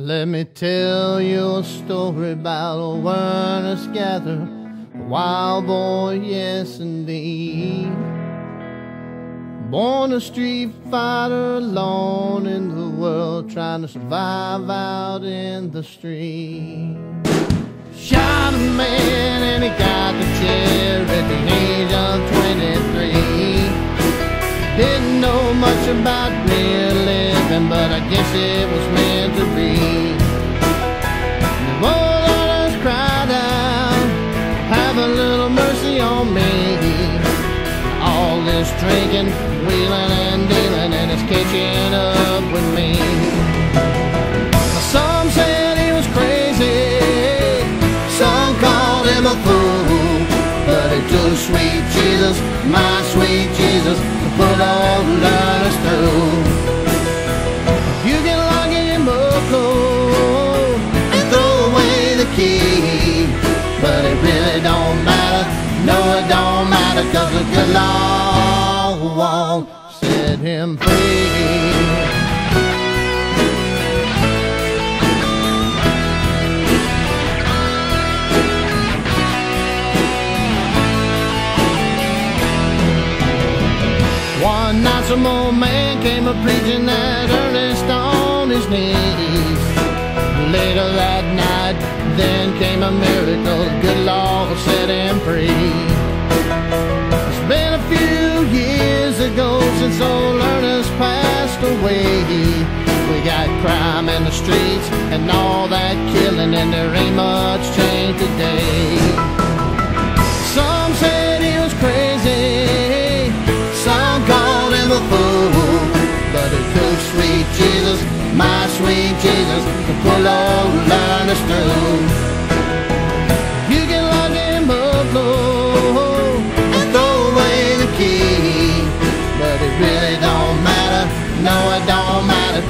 Let me tell you a story about old Ernest Gather, a wild boy, yes indeed. Born a street fighter alone in the world, trying to survive out in the street. Shot a man and he got the chair at the age of 23. Didn't know much about wheeling and dealing, and it's catching up with me. Some said he was crazy, some called him a fool. But it took sweet Jesus, my sweet Jesus, to put all learners through. You can lock up close and throw away the key. But it really don't matter, no it don't matter, cause the good Lord won't set him free. One night some old man came a preaching that Ernest on his knees. Later that night, then came a miracle. Good Lord set him free. Since old Ernest passed away. We got crime in the streets and all that killing, and there ain't much change today. Some said he was crazy, some called him a fool. But it took sweet Jesus, my sweet Jesus, to pull old Linus through.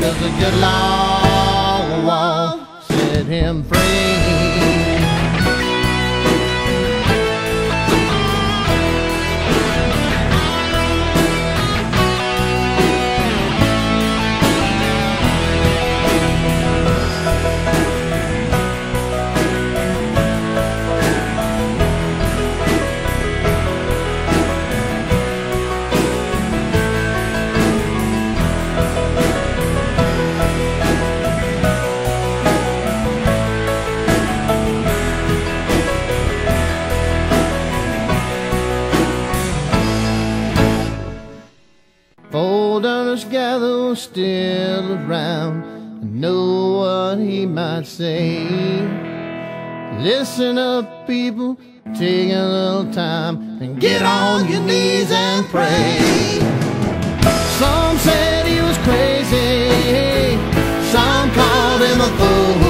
Cause the good law won't set him free. elders gather still around and know what he might say. Listen up, people, take a little time and get on your knees and pray. Some said he was crazy, some called him a fool.